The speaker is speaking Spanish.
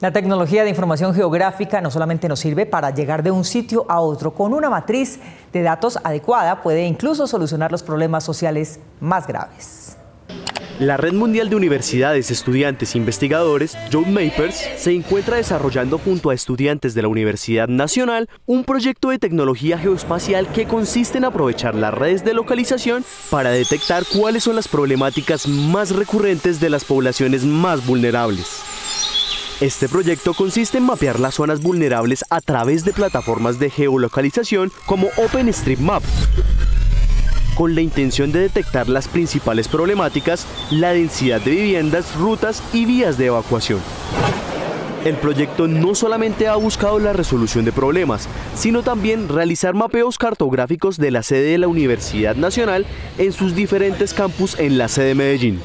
La tecnología de información geográfica no solamente nos sirve para llegar de un sitio a otro, con una matriz de datos adecuada puede incluso solucionar los problemas sociales más graves. La Red Mundial de Universidades, Estudiantes e Investigadores, Joe Mapers, se encuentra desarrollando junto a estudiantes de la Universidad Nacional un proyecto de tecnología geoespacial que consiste en aprovechar las redes de localización para detectar cuáles son las problemáticas más recurrentes de las poblaciones más vulnerables. Este proyecto consiste en mapear las zonas vulnerables a través de plataformas de geolocalización como OpenStreetMap, con la intención de detectar las principales problemáticas, la densidad de viviendas, rutas y vías de evacuación. El proyecto no solamente ha buscado la resolución de problemas, sino también realizar mapeos cartográficos de la sede de la Universidad Nacional en sus diferentes campus en la sede de Medellín.